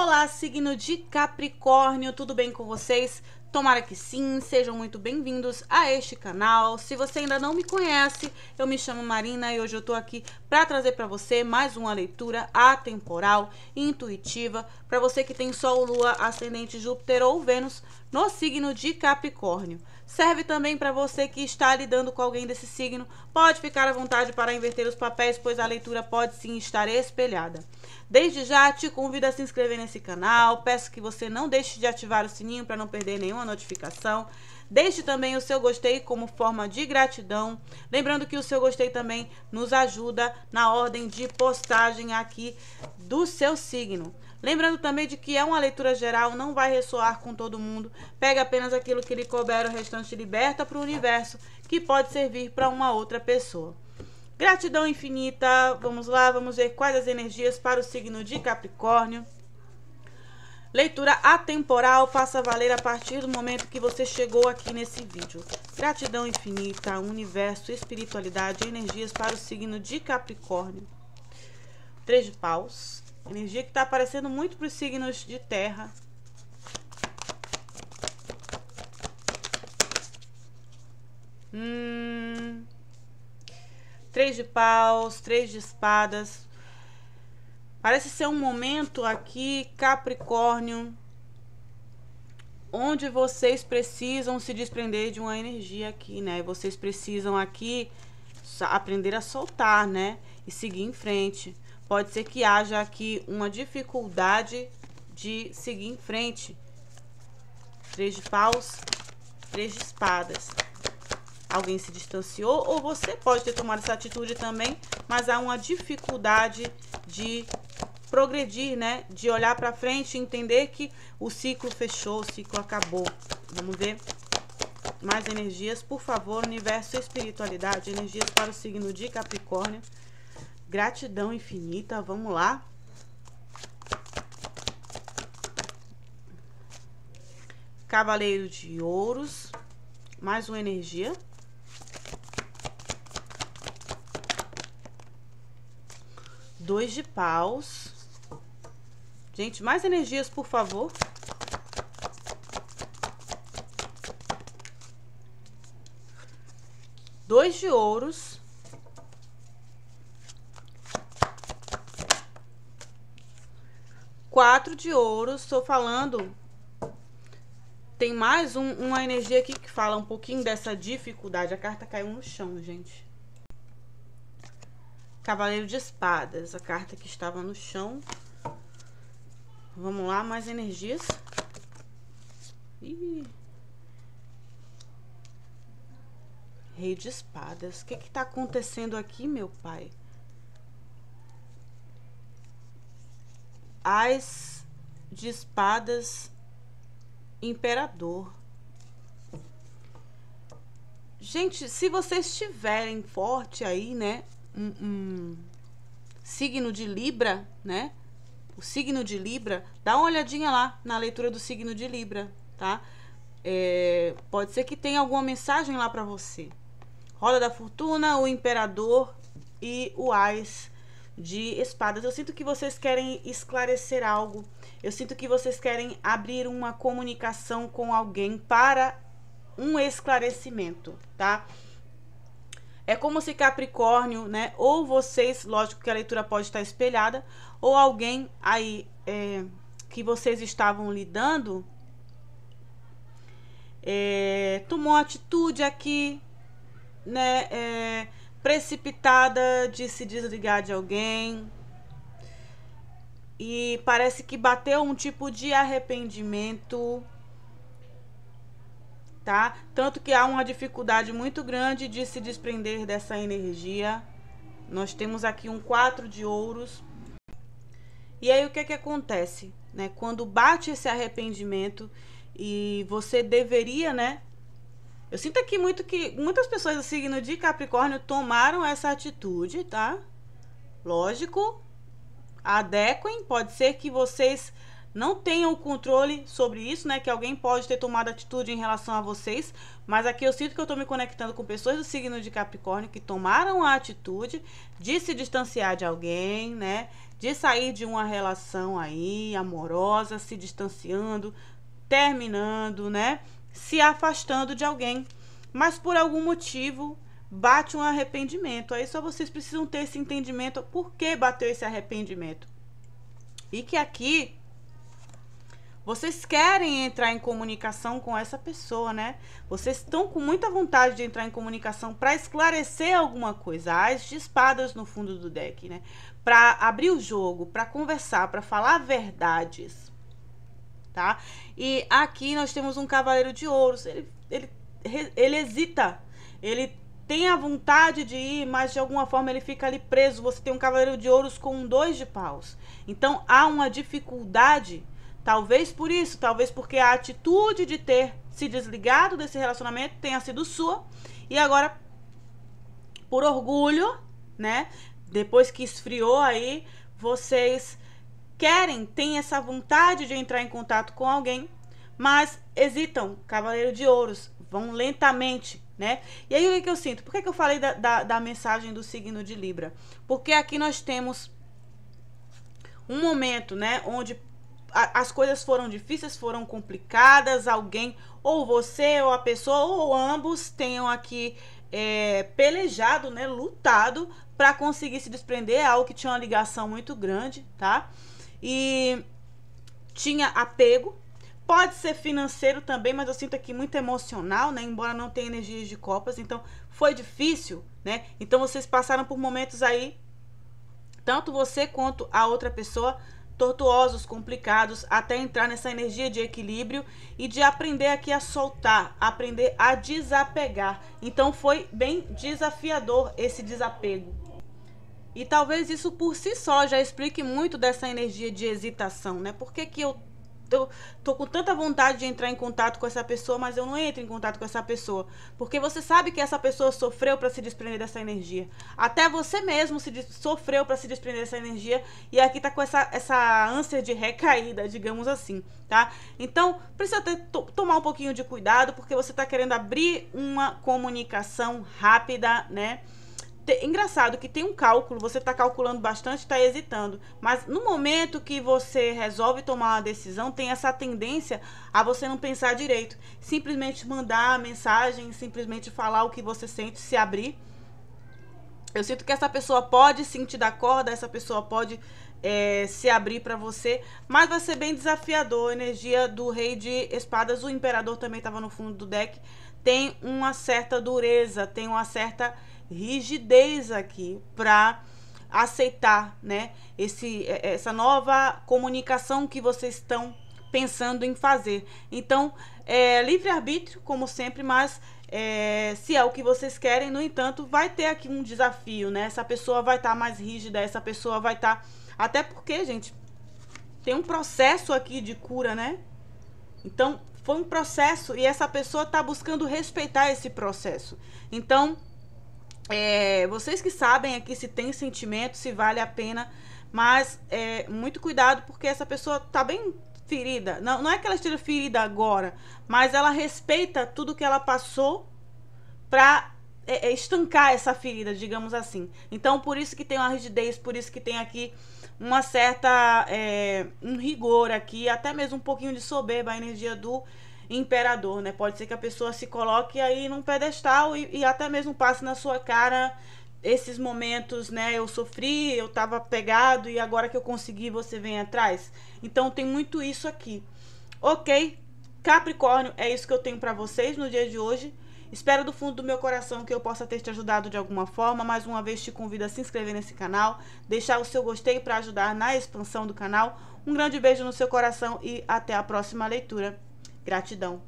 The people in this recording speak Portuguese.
Olá, signo de Capricórnio, tudo bem com vocês? Tomara que sim, sejam muito bem-vindos a este canal. Se você ainda não me conhece, eu me chamo Marina e hoje eu tô aqui para trazer para você mais uma leitura atemporal, intuitiva, para você que tem Sol, Lua, Ascendente, Júpiter ou Vênus no signo de Capricórnio. Serve também para você que está lidando com alguém desse signo. Pode ficar à vontade para inverter os papéis, pois a leitura pode sim estar espelhada. Desde já te convido a se inscrever nesse canal. Peço que você não deixe de ativar o sininho para não perder nenhuma notificação. Deixe também o seu gostei como forma de gratidão. Lembrando que o seu gostei também nos ajuda na ordem de postagem aqui do seu signo. Lembrando também de que é uma leitura geral, não vai ressoar com todo mundo. Pega apenas aquilo que lhe couber, o restante liberta para o universo, que pode servir para uma outra pessoa. Gratidão infinita. Vamos lá, vamos ver quais as energias para o signo de Capricórnio. Leitura atemporal passa a valer a partir do momento que você chegou aqui nesse vídeo. Gratidão infinita, universo, espiritualidade, energias para o signo de Capricórnio. Três de paus. Energia que está aparecendo muito para os signos de terra. Hum... Três de paus, três de espadas. Parece ser um momento aqui, Capricórnio, onde vocês precisam se desprender de uma energia aqui, né? Vocês precisam aqui aprender a soltar, né? E seguir em frente. Pode ser que haja aqui uma dificuldade de seguir em frente. Três de paus, três de espadas alguém se distanciou ou você pode ter tomado essa atitude também, mas há uma dificuldade de progredir, né? De olhar para frente e entender que o ciclo fechou, o ciclo acabou. Vamos ver mais energias, por favor, universo espiritualidade, energias para o signo de Capricórnio. Gratidão infinita, vamos lá. Cavaleiro de Ouros, mais uma energia. Dois de paus. Gente, mais energias, por favor. Dois de ouros. Quatro de ouros. Estou falando... Tem mais um, uma energia aqui que fala um pouquinho dessa dificuldade. A carta caiu no chão, gente. Cavaleiro de Espadas, a carta que estava no chão. Vamos lá, mais energias. Ih. Rei de Espadas. O que está acontecendo aqui, meu pai? As de Espadas, Imperador. Gente, se vocês estiverem forte aí, né? um, um signo de Libra, né? O signo de Libra, dá uma olhadinha lá na leitura do signo de Libra, tá? É, pode ser que tenha alguma mensagem lá para você. Roda da Fortuna, o Imperador e o Ais de Espadas. Eu sinto que vocês querem esclarecer algo. Eu sinto que vocês querem abrir uma comunicação com alguém para um esclarecimento, tá? É como se Capricórnio, né? Ou vocês, lógico que a leitura pode estar espelhada, ou alguém aí é, que vocês estavam lidando é, tomou atitude aqui, né? É, precipitada de se desligar de alguém. E parece que bateu um tipo de arrependimento tá? Tanto que há uma dificuldade muito grande de se desprender dessa energia. Nós temos aqui um quatro de ouros. E aí o que é que acontece, né? Quando bate esse arrependimento e você deveria, né? Eu sinto aqui muito que muitas pessoas do signo de Capricórnio tomaram essa atitude, tá? Lógico, adequem, pode ser que vocês não tenham controle sobre isso, né? Que alguém pode ter tomado atitude em relação a vocês. Mas aqui eu sinto que eu estou me conectando com pessoas do signo de Capricórnio que tomaram a atitude de se distanciar de alguém, né? de sair de uma relação aí amorosa, se distanciando, terminando, né? Se afastando de alguém. Mas por algum motivo bate um arrependimento. Aí só vocês precisam ter esse entendimento por que bateu esse arrependimento. E que aqui vocês querem entrar em comunicação com essa pessoa, né? Vocês estão com muita vontade de entrar em comunicação para esclarecer alguma coisa. As de espadas no fundo do deck, né? Para abrir o jogo, para conversar, para falar verdades, tá? E aqui nós temos um cavaleiro de ouros. Ele, ele, ele hesita. Ele tem a vontade de ir, mas de alguma forma ele fica ali preso. Você tem um cavaleiro de ouros com um dois de paus. Então há uma dificuldade Talvez por isso, talvez porque a atitude de ter se desligado desse relacionamento tenha sido sua e agora por orgulho, né? Depois que esfriou aí, vocês querem, têm essa vontade de entrar em contato com alguém, mas hesitam, Cavaleiro de Ouros, vão lentamente, né? E aí o que, eu sinto? Por que, que eu falei da, da, da mensagem do signo de Libra? Porque aqui nós temos um momento, né, onde as coisas foram difíceis, foram complicadas, alguém, ou você ou a pessoa, ou ambos tenham aqui é, pelejado, né, lutado para conseguir se desprender, algo que tinha uma ligação muito grande, tá? E tinha apego, pode ser financeiro também, mas eu sinto aqui muito emocional, né? Embora não tenha energias de copas, então foi difícil, né? Então vocês passaram por momentos aí, tanto você quanto a outra pessoa tortuosos, complicados, até entrar nessa energia de equilíbrio e de aprender aqui a soltar, aprender a desapegar. Então foi bem desafiador esse desapego. E talvez isso por si só já explique muito dessa energia de hesitação, né? Por que, que eu eu tô com tanta vontade de entrar em contato com essa pessoa, mas eu não entro em contato com essa pessoa, porque você sabe que essa pessoa sofreu para se desprender dessa energia. Até você mesmo se sofreu para se desprender dessa energia e aqui tá com essa essa ânsia de recaída, digamos assim, tá? Então, precisa ter, tomar um pouquinho de cuidado, porque você tá querendo abrir uma comunicação rápida, né? Engraçado que tem um cálculo, você está calculando bastante, está hesitando, mas no momento que você resolve tomar uma decisão, tem essa tendência a você não pensar direito, simplesmente mandar a mensagem, simplesmente falar o que você sente, se abrir. Eu sinto que essa pessoa pode sentir da corda, essa pessoa pode é, se abrir para você, mas vai ser bem desafiador. A energia do Rei de Espadas, o Imperador também estava no fundo do deck, tem uma certa dureza, tem uma certa rigidez aqui para aceitar, né, esse, é, essa nova comunicação que vocês estão pensando em fazer. Então, é livre-arbítrio, como sempre, mas é, se é o que vocês querem, no entanto, vai ter aqui um desafio, né? Essa pessoa vai estar tá mais rígida, essa pessoa vai estar. Tá... Até porque, gente, tem um processo aqui de cura, né? Então, foi um processo e essa pessoa está buscando respeitar esse processo. Então, é, vocês que sabem aqui se tem sentimento, se vale a pena, mas é, muito cuidado porque essa pessoa tá bem ferida. Não, não é que ela esteja ferida agora, mas ela respeita tudo que ela passou pra é, é, estancar essa ferida, digamos assim. Então, por isso que tem uma rigidez, por isso que tem aqui uma certa é, um rigor aqui, até mesmo um pouquinho de soberba, a energia do imperador, né? Pode ser que a pessoa se coloque aí num pedestal e, e até mesmo passe na sua cara esses momentos, né? Eu sofri, eu tava pegado e agora que eu consegui, você vem atrás. Então tem muito isso aqui. Ok? Capricórnio, é isso que eu tenho para vocês no dia de hoje. Espero do fundo do meu coração que eu possa ter te ajudado de alguma forma. Mais uma vez te convido a se inscrever nesse canal, deixar o seu gostei para ajudar na expansão do canal. Um grande beijo no seu coração e até a próxima leitura. Gratidão.